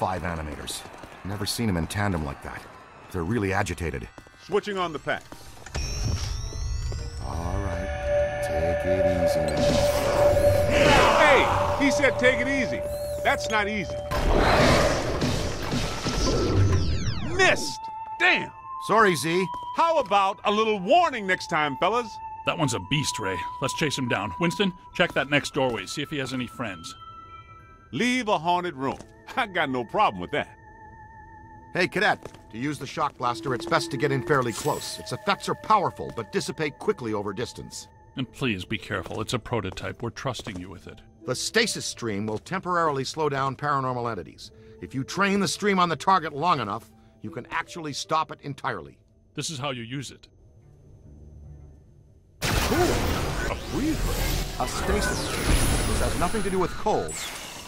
of Class 5 animators. Never seen them in tandem like that. They're really agitated. Switching on the pack. All right. Take it easy. Hey, he said take it easy. That's not easy. Missed! Damn! Sorry, Z. How about a little warning next time, fellas? That one's a beast, Ray. Let's chase him down. Winston, check that next doorway. See if he has any friends. Leave a haunted room. I got no problem with that. Hey, Cadet. To use the shock blaster, it's best to get in fairly close. Its effects are powerful, but dissipate quickly over distance. And please be careful. It's a prototype. We're trusting you with it. The stasis stream will temporarily slow down paranormal entities. If you train the stream on the target long enough, you can actually stop it entirely. This is how you use it. A freeze ray. A stasis stream. This has nothing to do with cold,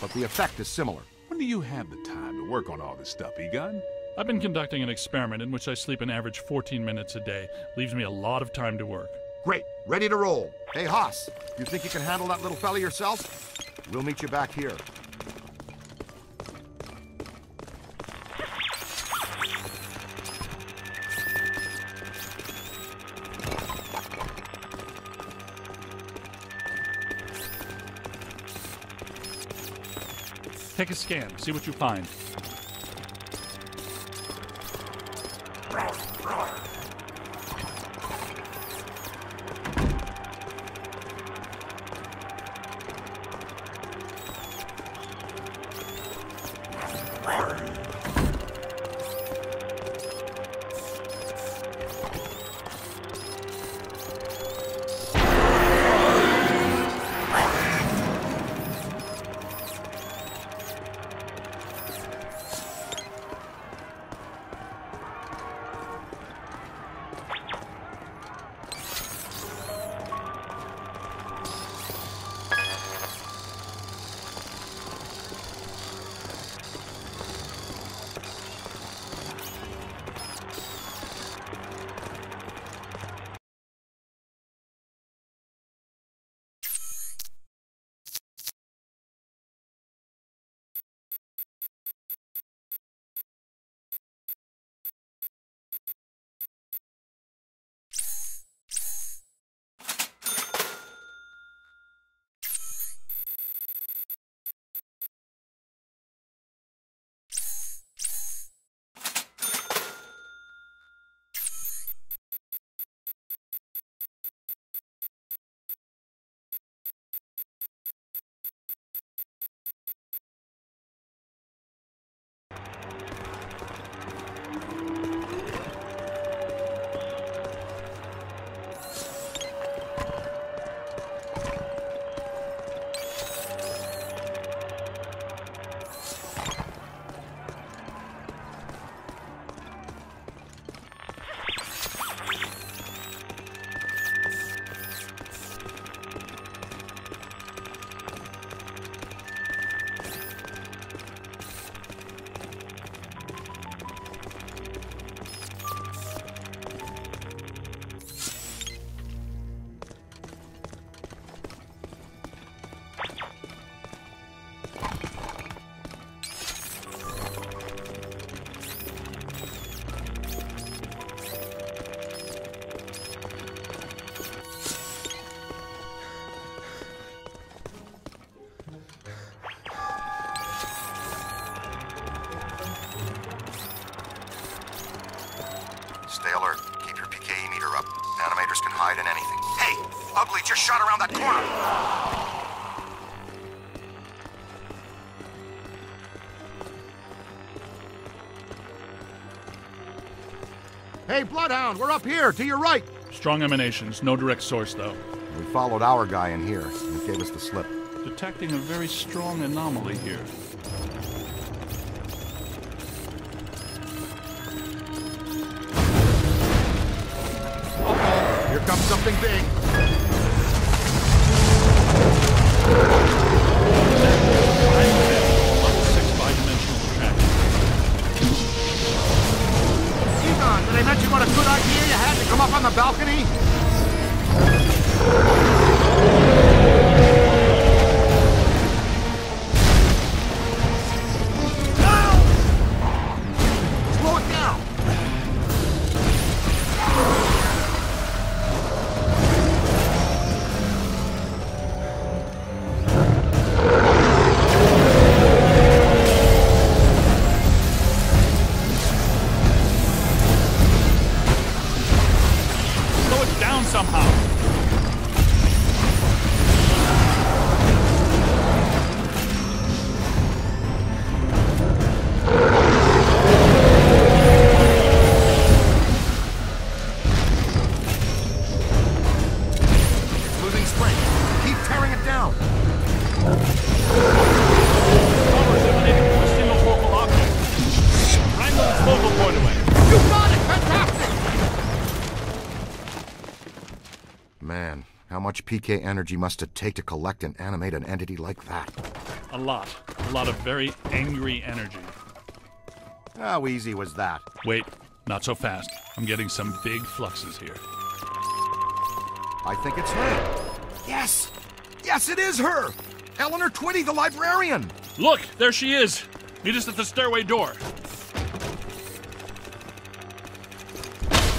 but the effect is similar. When do you have the time to work on all this stuff, Egon? I've been conducting an experiment in which I sleep an average 14 minutes a day. Leaves me a lot of time to work. Great. Ready to roll. Hey, Haas, you think you can handle that little fella yourself? We'll meet you back here. Take a scan. See what you find. Hey, we're up here, to your right! Strong emanations, no direct source though. We followed our guy in here, and he gave us the slip. Detecting a very strong anomaly here. Here comes something big. somehow. PK energy must it take to collect and animate an entity like that? A lot. A lot of very angry energy. How easy was that? Wait, not so fast. I'm getting some big fluxes here. I think it's her. Yes! Yes, it is her! Eleanor Twitty, the librarian! Look, there she is! Meet us at the stairway door.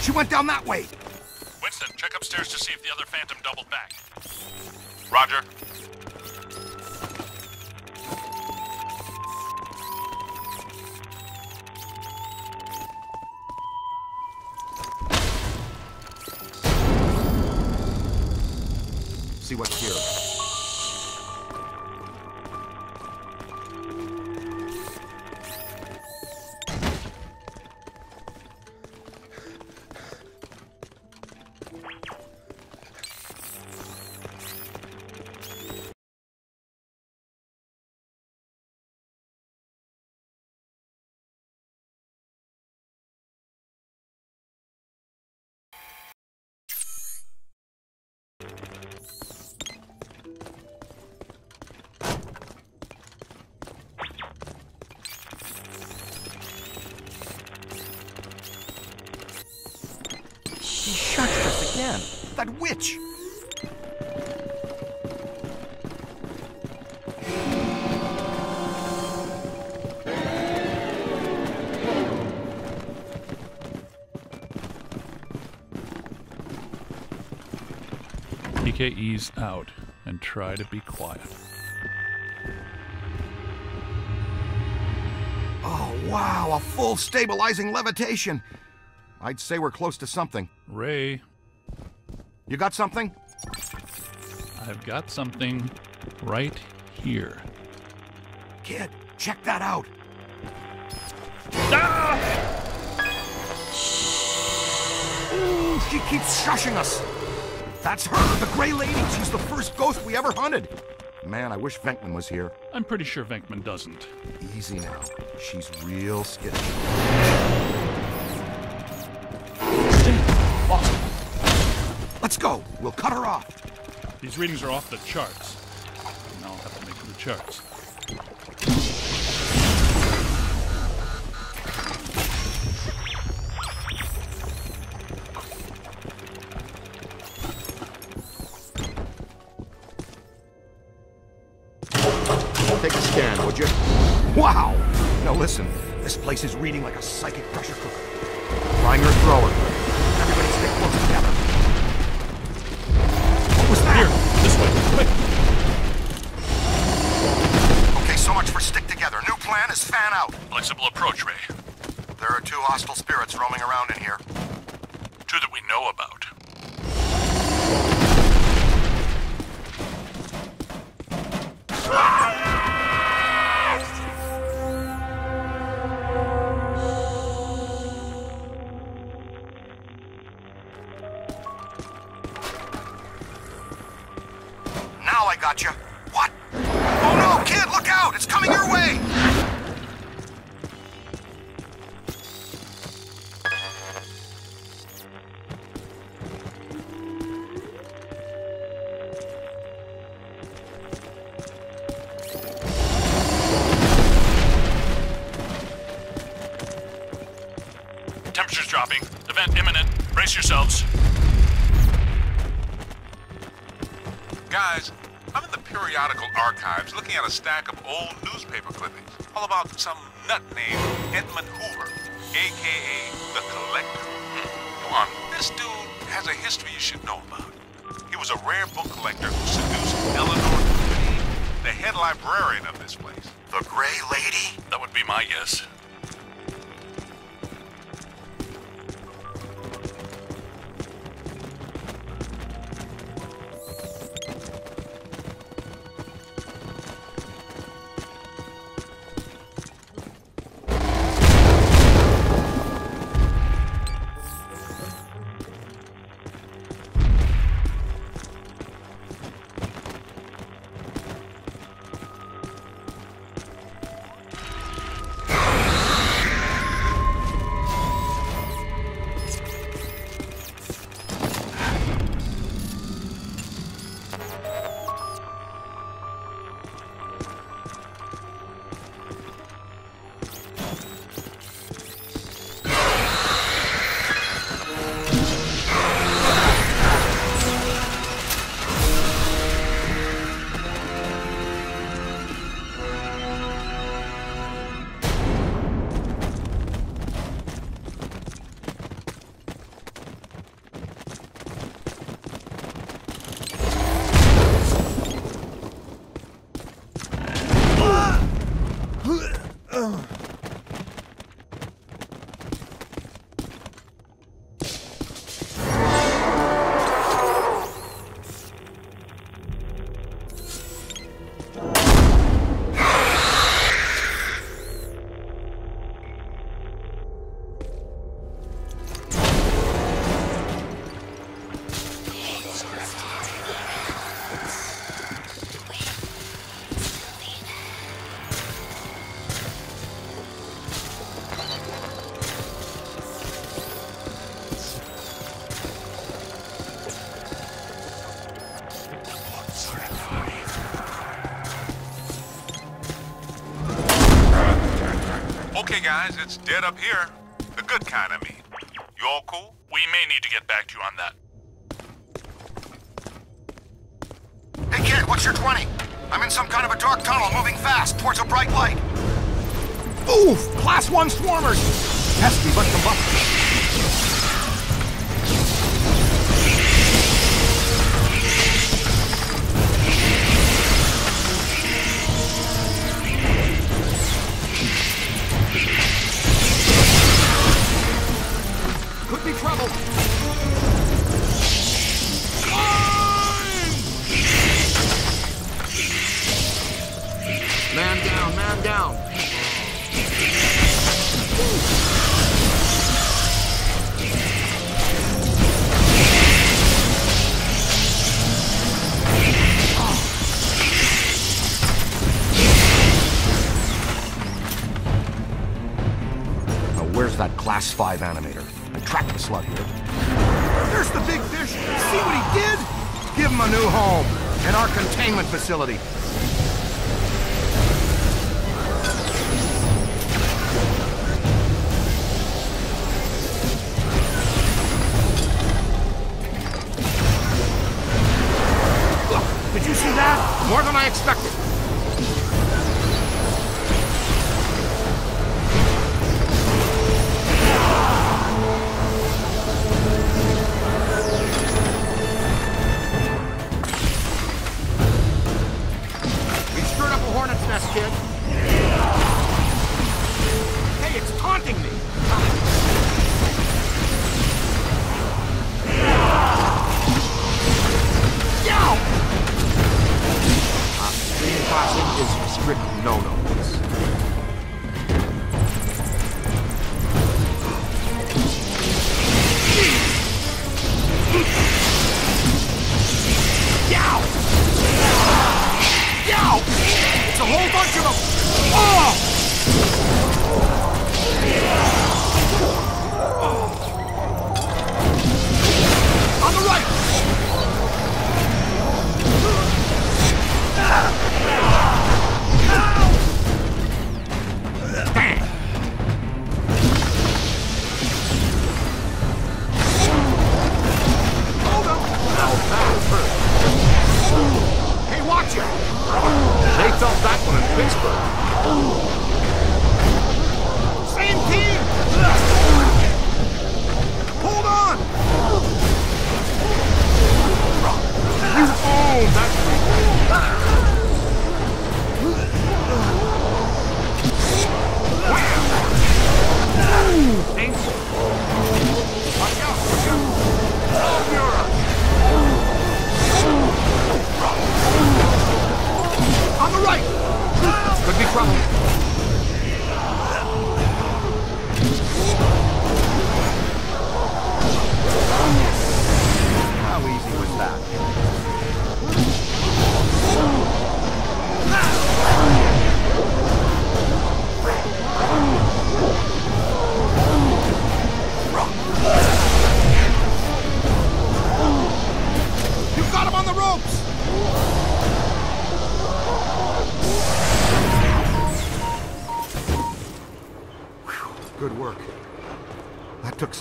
She went down that way! Winston, check upstairs to see if the other phantom doubled back. Roger. See what's here. Us again. That witch! PK ease out and try to be quiet. Oh, wow, a full stabilizing levitation. I'd say we're close to something. Ray, You got something? I've got something right here. Kid, check that out. Ah! Ooh, she keeps shushing us. That's her, the Gray Lady. She's the first ghost we ever hunted. Man, I wish Venkman was here. I'm pretty sure Venkman doesn't. Easy now. She's real skittish. We'll cut her off. These readings are off the charts. And I'll have to make new charts. Take a scan, would you? Wow! Now listen, this place is reading like a psychic pressure cooker. Flying or thrower. Flexible approach, Ray. At a stack of old newspaper clippings, all about some nut named Edmund Hoover, aka the Collector. Hmm, Go on, this dude has a history you should know about. He was a rare book collector who seduced Eleanor the head librarian of this place. Okay, it's dead up here. The good kind, I mean. You all cool? We may need to get back to you on that. Hey kid, what's your 20? I'm in some kind of a dark tunnel moving fast towards a bright light. Oof! Class 1 swarmers! Pesky but combustible. Man down, man down. Now, where's that class 5 animator? I tracked the slug here. There's the big fish! See what he did? Give him a new home in our containment facility.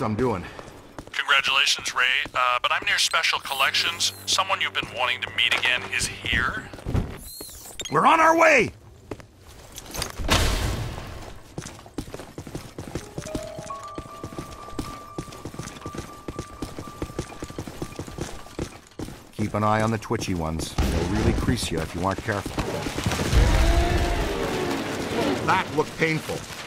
Some doing. Congratulations, Ray. Uh, but I'm near Special Collections. Someone you've been wanting to meet again is here. We're on our way! Keep an eye on the twitchy ones. They'll really crease you if you aren't careful. That looked painful.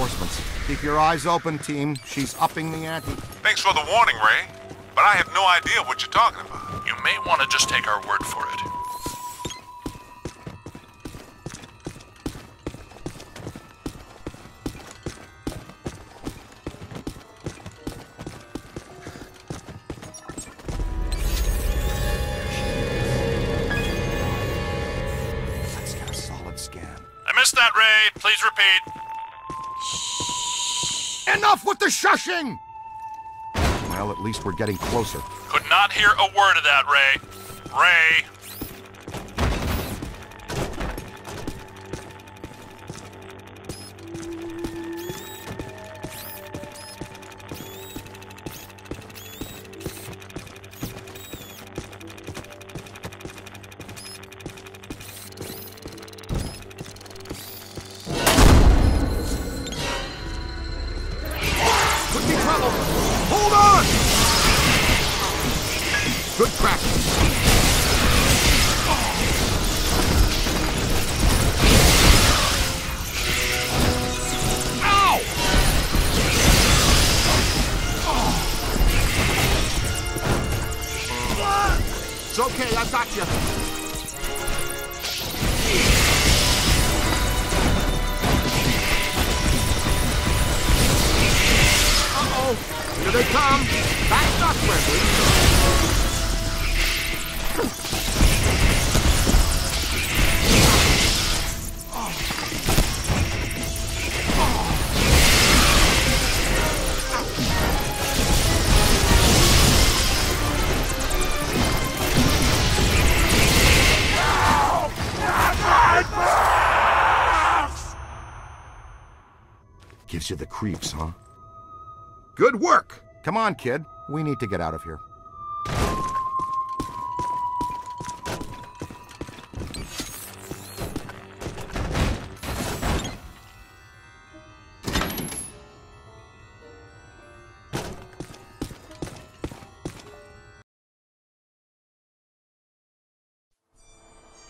Reinforcements. Keep your eyes open, team. She's upping the ante. Thanks for the warning, Ray. But I have no idea what you're talking about. You may want to just take our word for it. Let's get a solid scan. I missed that, Ray. Please repeat. Enough with the shushing! Well, at least we're getting closer. Could not hear a word of that, Ray. Ray. Creeps, huh? Good work! Come on, kid. We need to get out of here.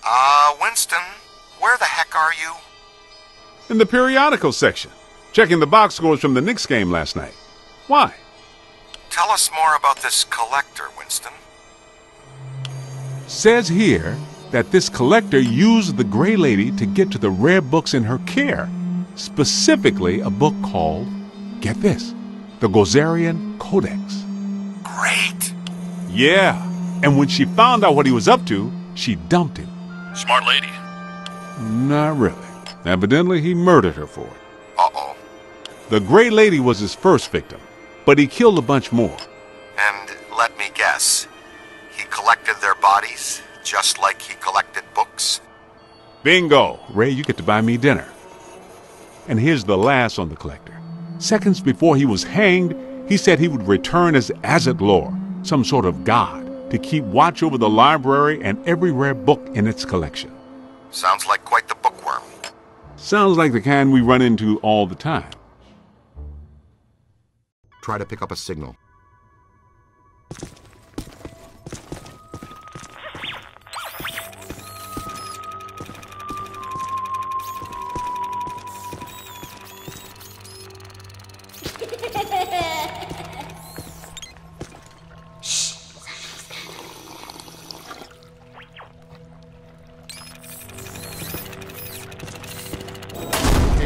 Uh, Winston, where the heck are you? In the periodical section, checking the box scores from the Knicks game last night. Why? Tell us more about this collector, Winston. Says here that this collector used the Gray Lady to get to the rare books in her care, specifically a book called, get this, the Gozerian Codex. Great! Yeah, and when she found out what he was up to, she dumped him. Smart lady. Not really. Evidently, he murdered her for it. Uh-oh. The Gray Lady was his first victim, but he killed a bunch more. And let me guess, he collected their bodies just like he collected books? Bingo! Ray, you get to buy me dinner. And here's the last on the collector. Seconds before he was hanged, he said he would return as Azetlor, some sort of god, to keep watch over the library and every rare book in its collection. Sounds like quite the bookworm. Sounds like the kind we run into all the time. Try to pick up a signal.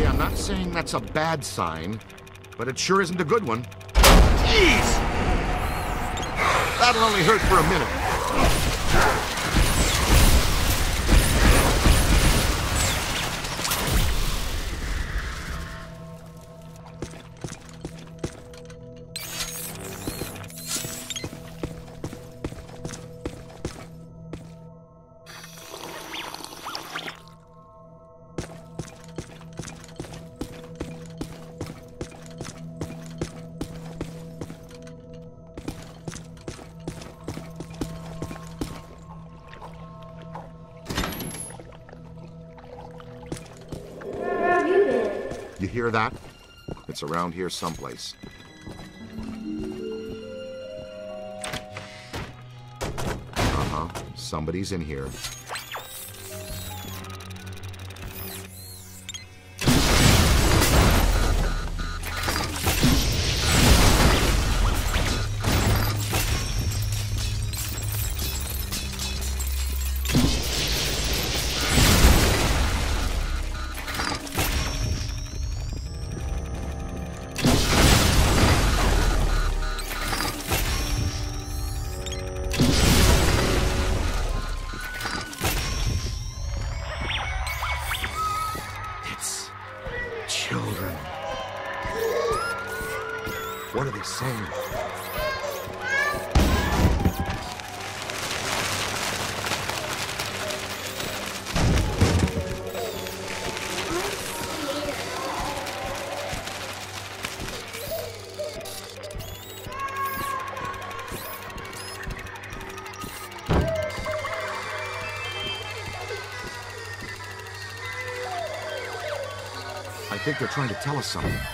I'm not saying that's a bad sign, but it sure isn't a good one. Jeez! That'll only hurt for a minute. Hear that? It's around here someplace. Uh-huh. Somebody's in here. Think they're trying to tell us something.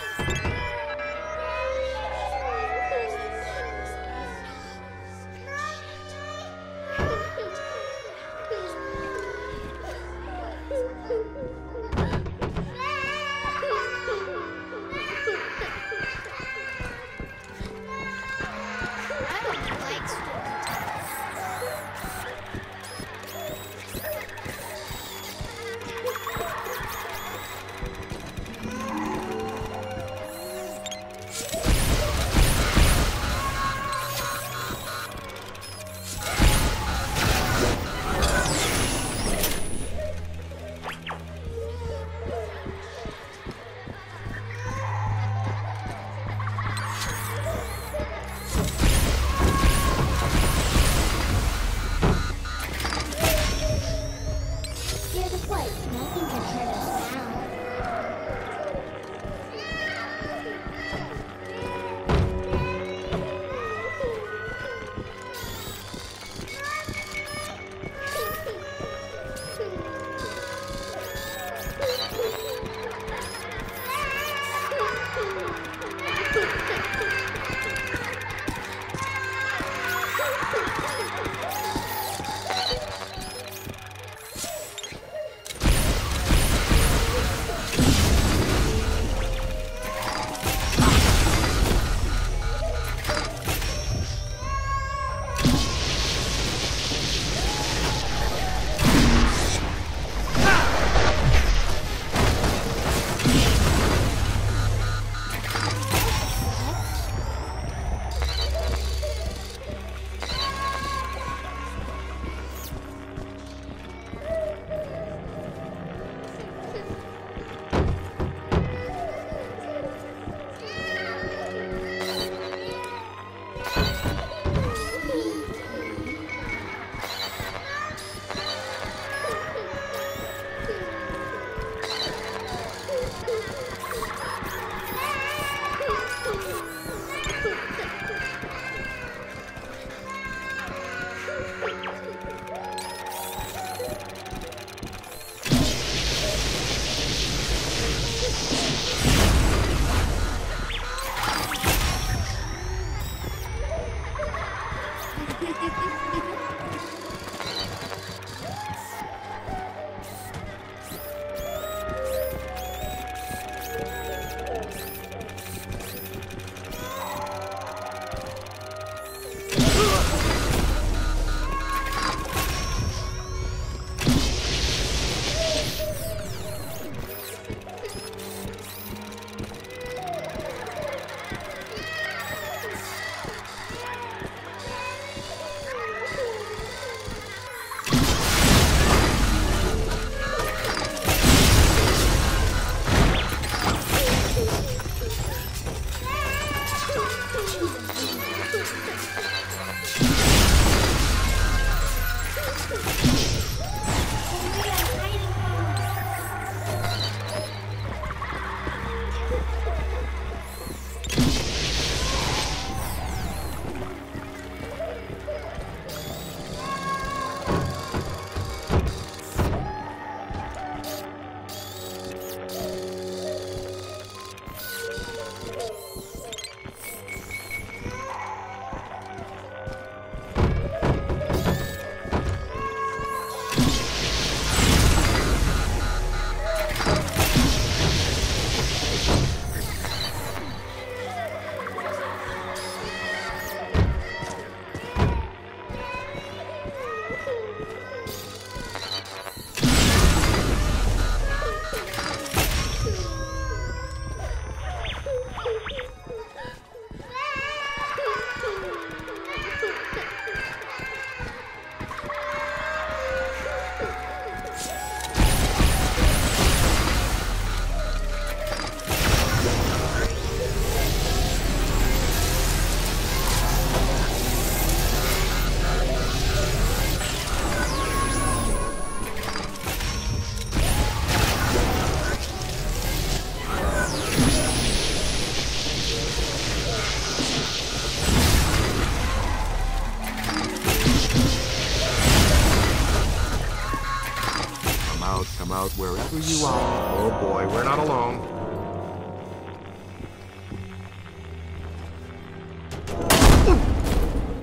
You are? Oh boy, we're not alone.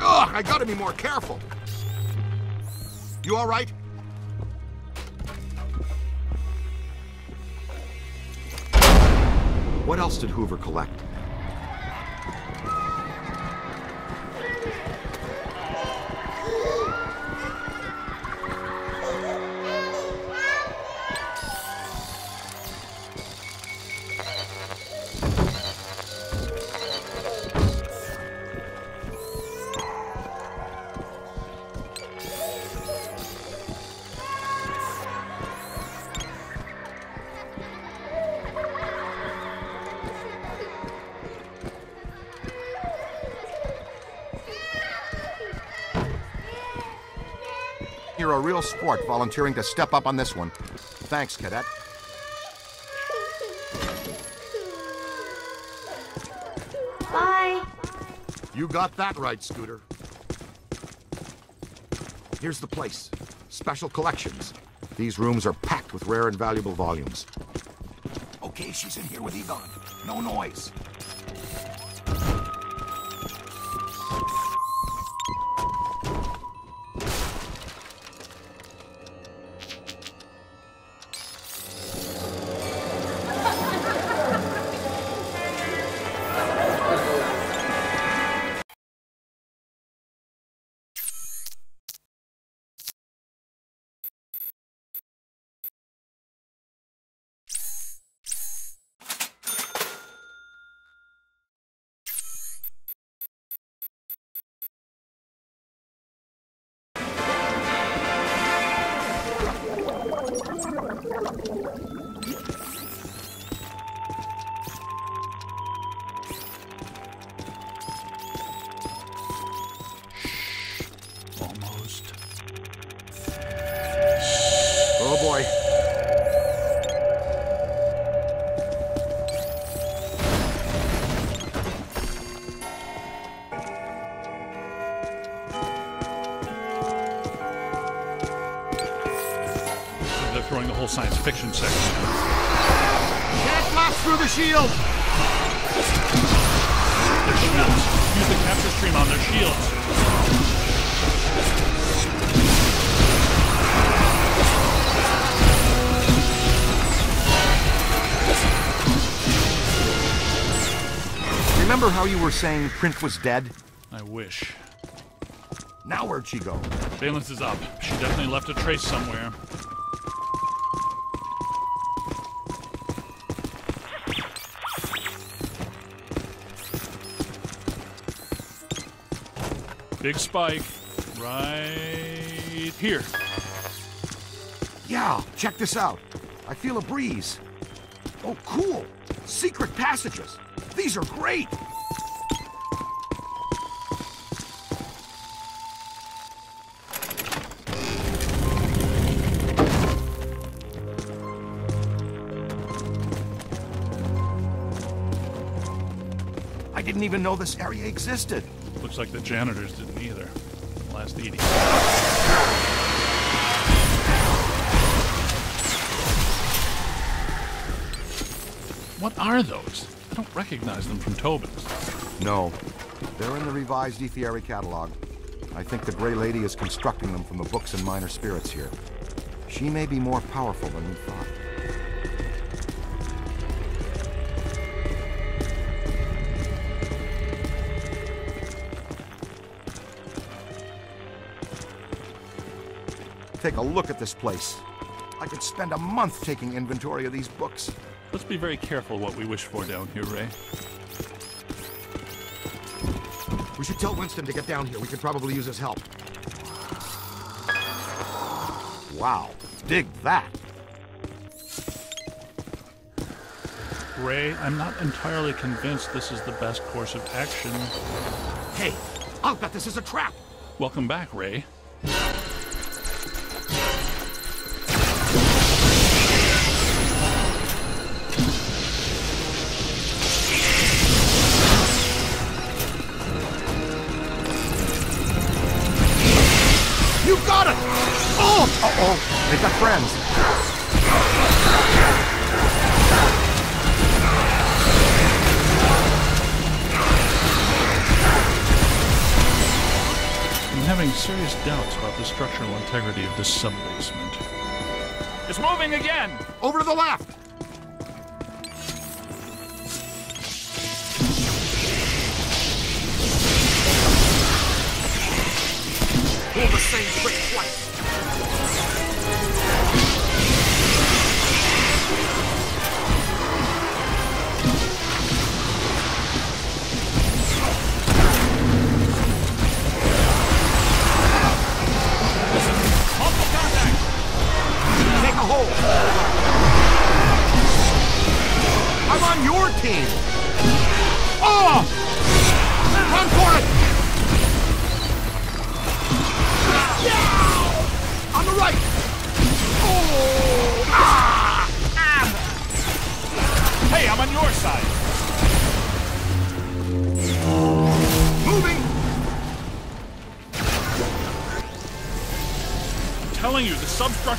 Ugh, I gotta be more careful. You all right? What else did Hoover collect? You're a real sport volunteering to step up on this one. Thanks, Cadet. Bye. You got that right, Scooter. Here's the place. Special collections. These rooms are packed with rare and valuable volumes. Okay, she's in here with Egon. No noise. Remember how you were saying Print was dead? I wish. Now where'd she go? Valence is up. She definitely left a trace somewhere. Big spike. Right here. Yeah, check this out. I feel a breeze. Oh, cool. Secret passages. These are great. Even know this area existed. Looks like the janitors didn't either. Last eating. What are those? I don't recognize them from Tobin's. No. They're in the revised Ethiary catalog. I think the Grey Lady is constructing them from the books and minor spirits here. She may be more powerful than we thought. Take a look at this place. I could spend a month taking inventory of these books. Let's be very careful what we wish for down here, Ray. We should tell Winston to get down here. We could probably use his help. Wow. Dig that. Ray, I'm not entirely convinced this is the best course of action. Hey, I'll bet this is a trap. Welcome back, Ray. The structural integrity of this sub-basement. It's moving again! Over to the left!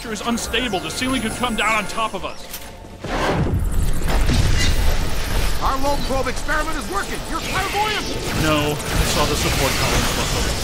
Substructure is unstable. The ceiling could come down on top of us. Our low probe experiment is working. You're clairvoyant. No, I saw the support columns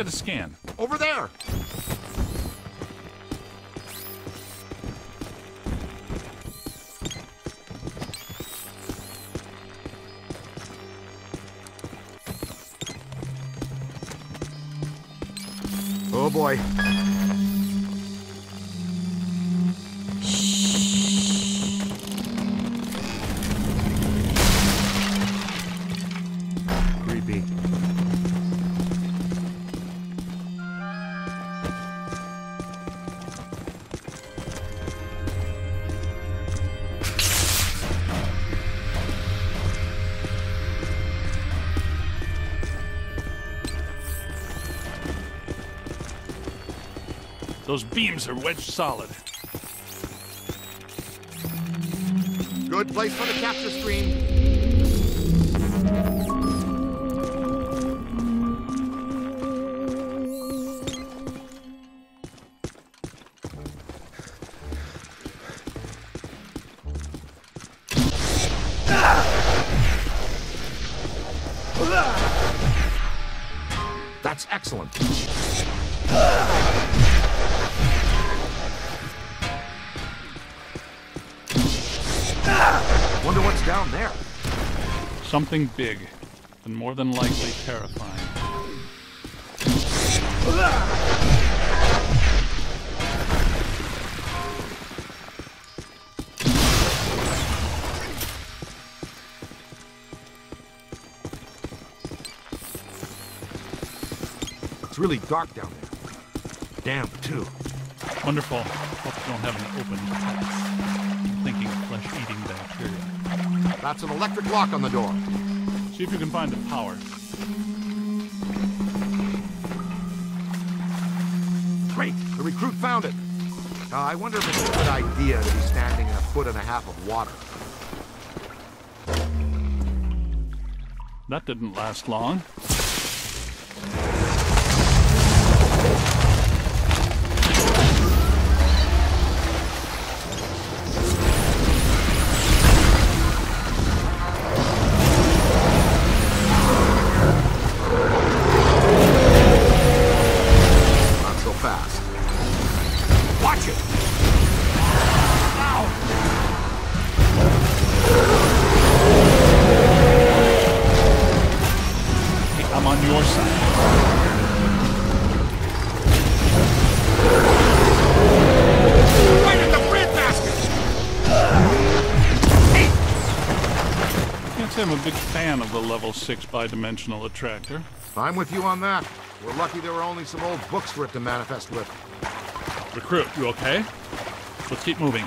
get a scan. Those beams are wedged solid. Good place for the capture screen. That's excellent. Down there. Something big, and more than likely terrifying. It's really dark down there. Damp, too. Wonderful. Hope you don't have an open. Thinking. That's an electric lock on the door. See if you can find the power. Great, the recruit found it. Uh, I wonder if it's a good idea to be standing in a foot and a half of water. That didn't last long. A big fan of the level 6 bidimensional attractor. I'm with you on that. We're lucky there were only some old books for it to manifest with. Recruit, you okay? Let's keep moving.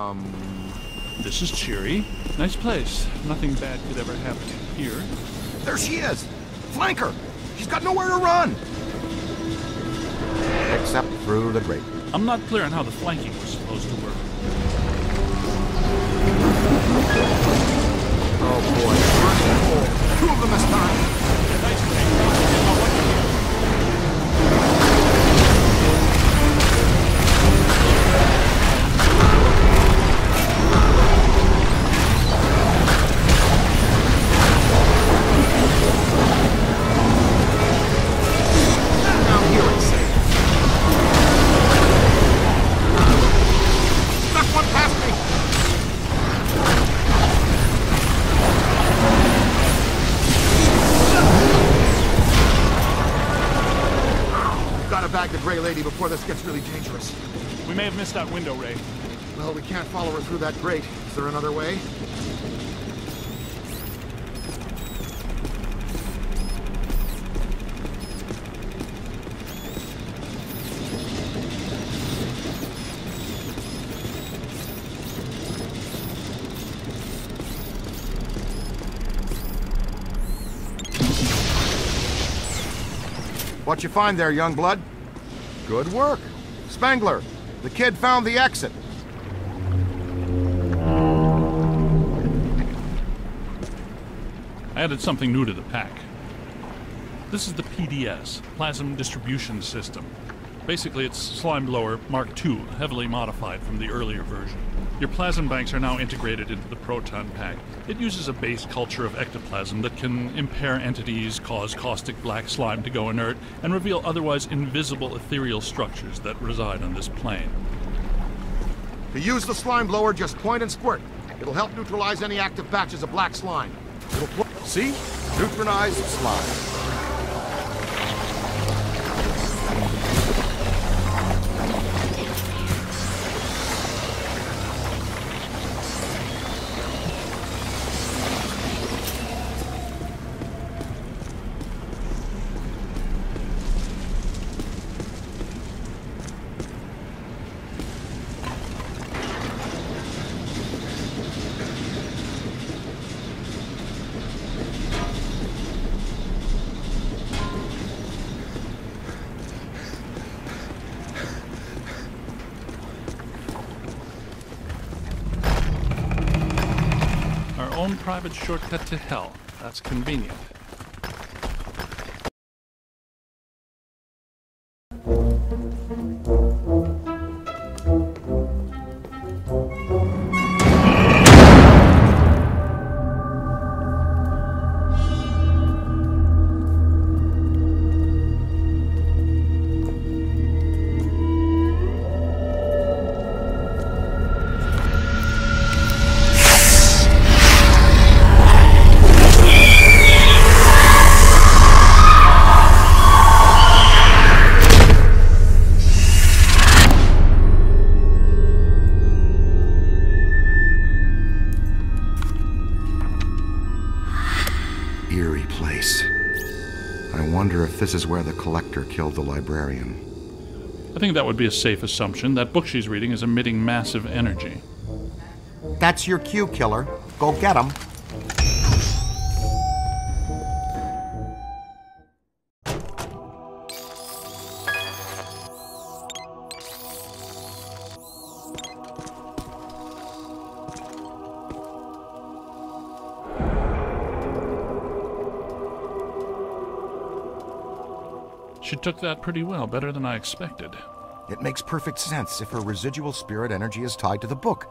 Um, This is cheery. Nice place. Nothing bad could ever happen here. there she is! Flank her! She's got nowhere to run! Except through the grate. I'm not clear on how the flanking was supposed to work. Oh boy, Two of them this time! Bag the Grey Lady before this gets really dangerous. We may have missed that window, Ray. Well, we can't follow her through that grate. Is there another way? What you find there, young blood? Good work. Spengler, the kid found the exit. I added something new to the pack. This is the PDS, Plasm Distribution System. Basically, it's Slime Blower Mark II, heavily modified from the earlier version. Your plasm banks are now integrated into the proton pack. It uses a base culture of ectoplasm that can impair entities, cause caustic black slime to go inert, and reveal otherwise invisible ethereal structures that reside on this plane. To use the slime blower, just point and squirt. It'll help neutralize any active batches of black slime. It'll See? Neutralized slime. Private shortcut to hell. That's convenient. This is where the collector killed the librarian. I think that would be a safe assumption. That book she's reading is emitting massive energy. That's your cue, killer. Go get him. took that pretty well, better than I expected. It makes perfect sense if her residual spirit energy is tied to the book.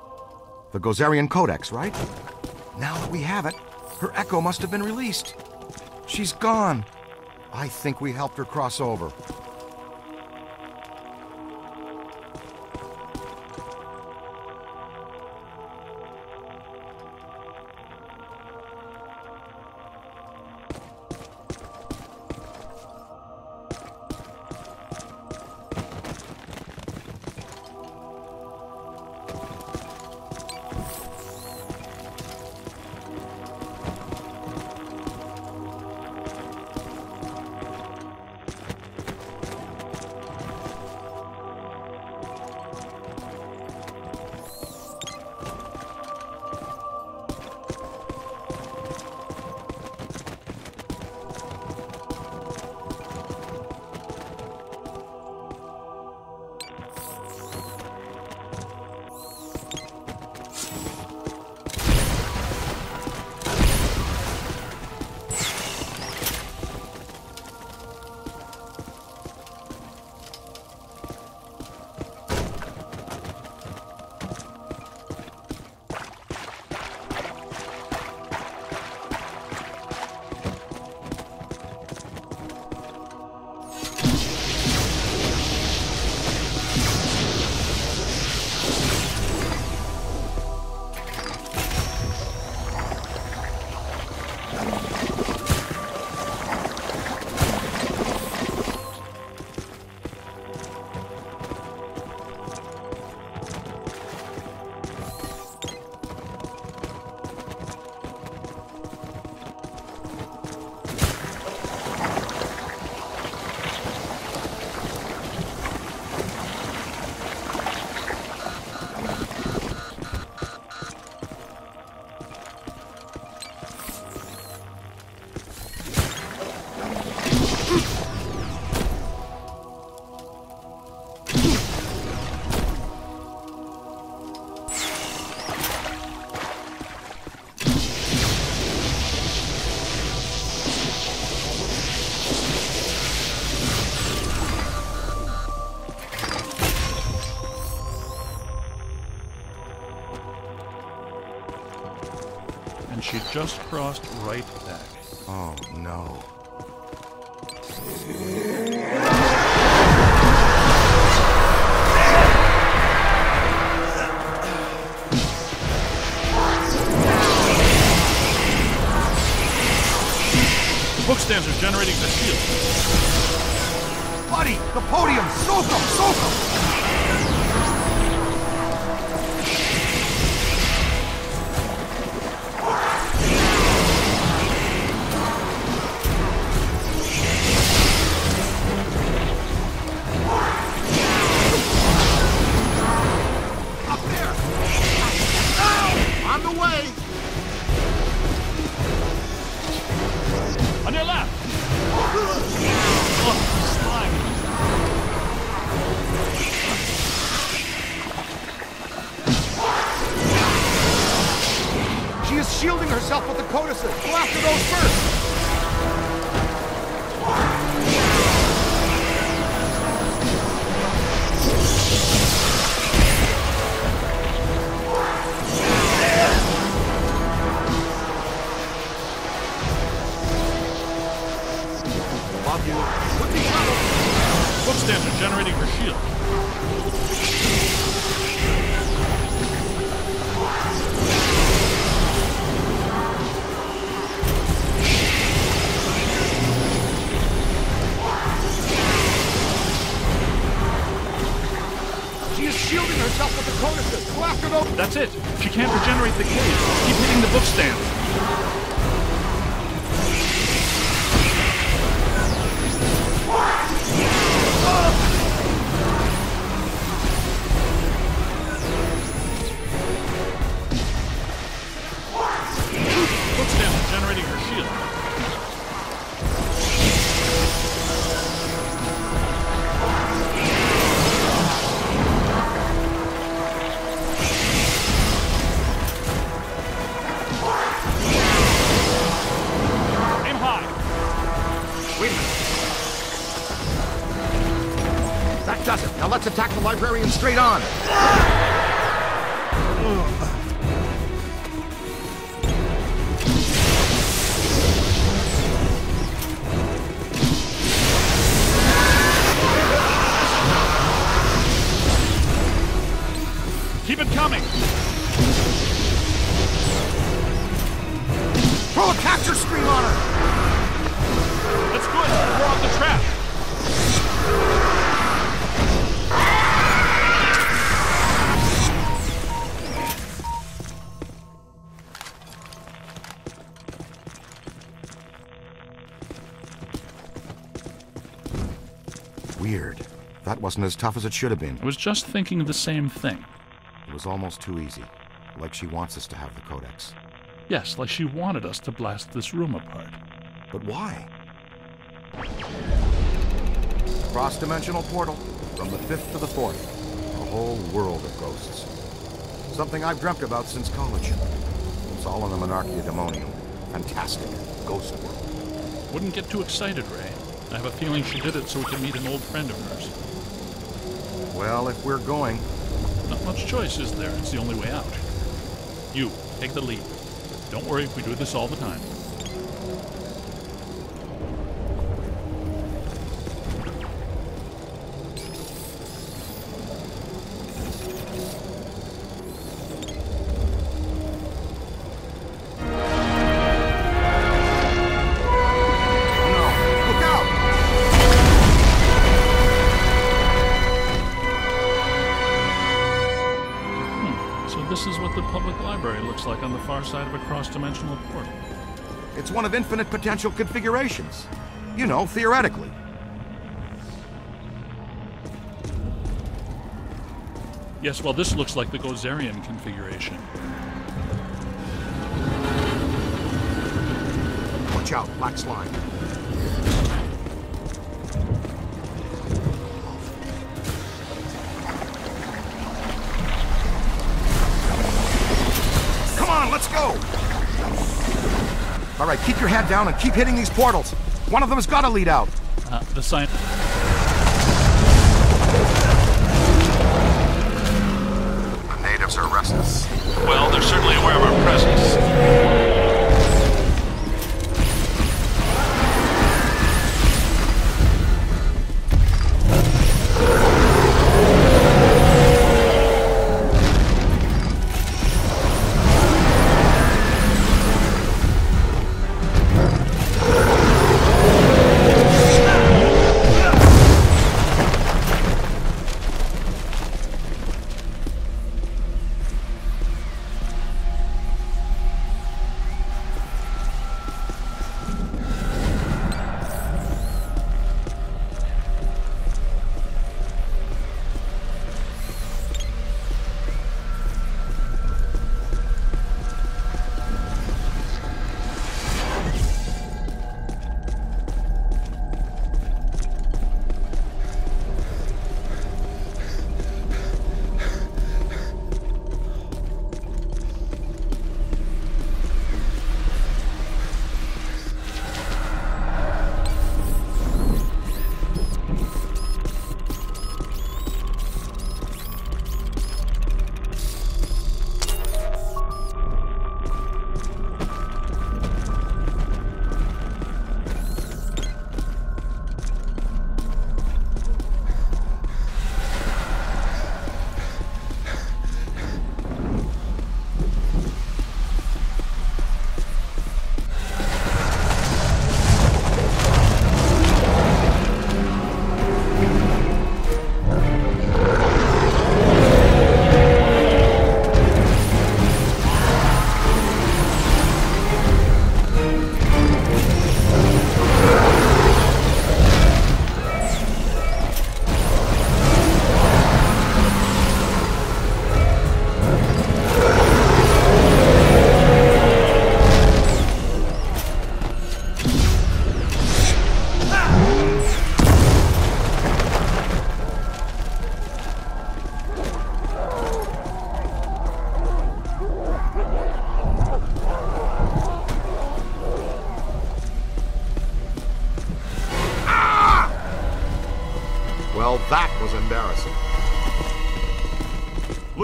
The Gozerian Codex, right? Now that we have it, her echo must have been released. She's gone. I think we helped her cross over. just crossed right back. Oh, no. Bookstands are generating the shield. Buddy, the podium! Soak them. Soak them. librarian straight on. Wasn't as tough as it should have been. I was just thinking of the same thing. It was almost too easy. Like she wants us to have the Codex. Yes, like she wanted us to blast this room apart. But why? Cross-dimensional portal. From the fifth to the fourth. A whole world of ghosts. Something I've dreamt about since college. It's all in the Monarchia Demonium. Fantastic. Ghost world. Wouldn't get too excited, Ray. I have a feeling she did it so we could meet an old friend of hers. Well, if we're going, Not much choice, is there? It's the only way out. You, take the lead. Don't worry, we do this all the time. Cross-dimensional portal. It's one of infinite potential configurations. You know, theoretically. Yes, well, this looks like the Gozerian configuration. Watch out, black slime. Keep your head down and keep hitting these portals. One of them has got to lead out. Uh, the sign. The natives are restless. Well, they're certainly aware of our presence.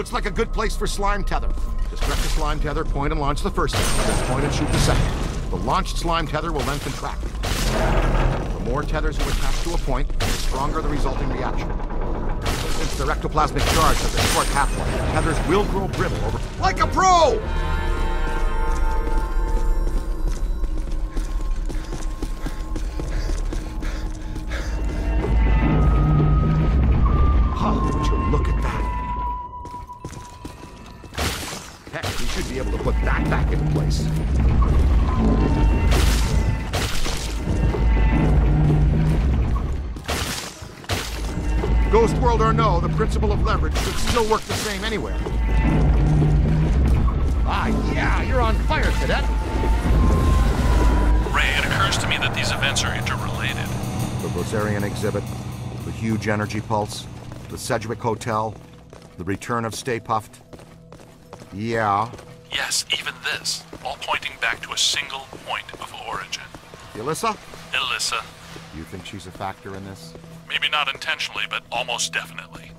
Looks like a good place for slime tether. Just Distract the slime tether, point and launch the first one, point and shoot the second. The launched slime tether will then contract. The more tethers you attach to a point, the stronger the resulting reaction. Since the ectoplasmic charge has a short half-life. Tethers will grow brittle over... Like a pro! Principle of leverage should still work the same anywhere. Ah, yeah, you're on fire, cadet. Ray, it occurs to me that these events are interrelated. The Gozerian exhibit, the huge energy pulse, the Sedgwick Hotel, the return of Stay Puft. Yeah. Yes, even this, all pointing back to a single point of origin. Ilyssa, Ilyssa. you think she's a factor in this? Maybe not intentionally, but almost definitely.